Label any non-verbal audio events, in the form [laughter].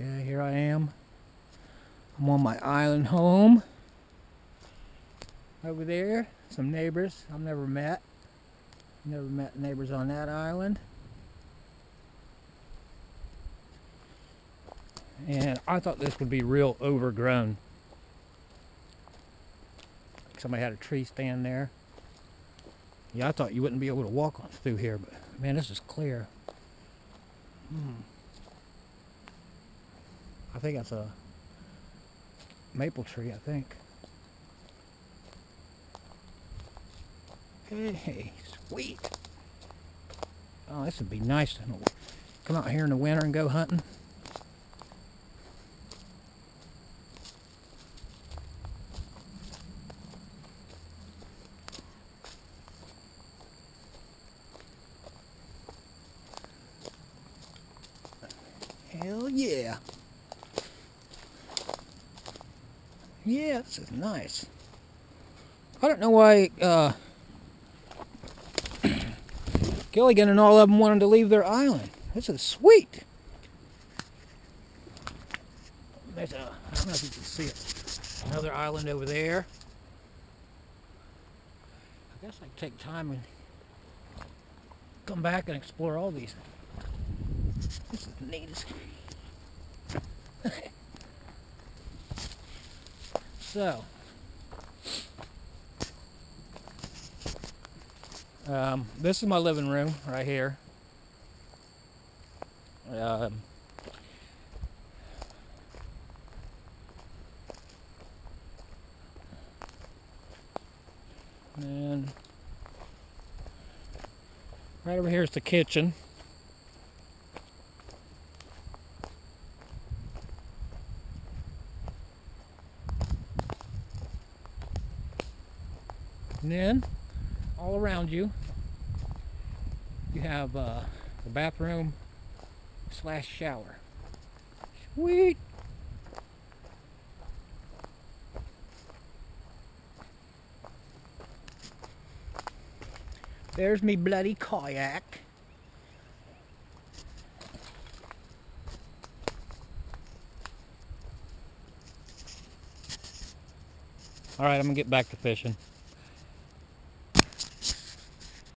Okay, here I am. I'm on my island home. Over there, some neighbors I've never met. Never met neighbors on that island. And I thought this would be real overgrown. Somebody had a tree stand there. Yeah, I thought you wouldn't be able to walk on through here, but man, this is clear. Hmm. I think that's a maple tree, I think. Hey, sweet. Oh, this would be nice to come out here in the winter and go hunting. Hell yeah. Yeah, this is nice. I don't know why uh, [clears throat] Gilligan and all of them wanted to leave their island. This is sweet. There's a, I don't know if you can see it, another island over there. I guess I can take time and come back and explore all these. This is So, um, this is my living room right here. Um, and right over here is the kitchen. And then, all around you, you have uh, the bathroom slash shower. Sweet! There's me bloody kayak. Alright, I'm gonna get back to fishing.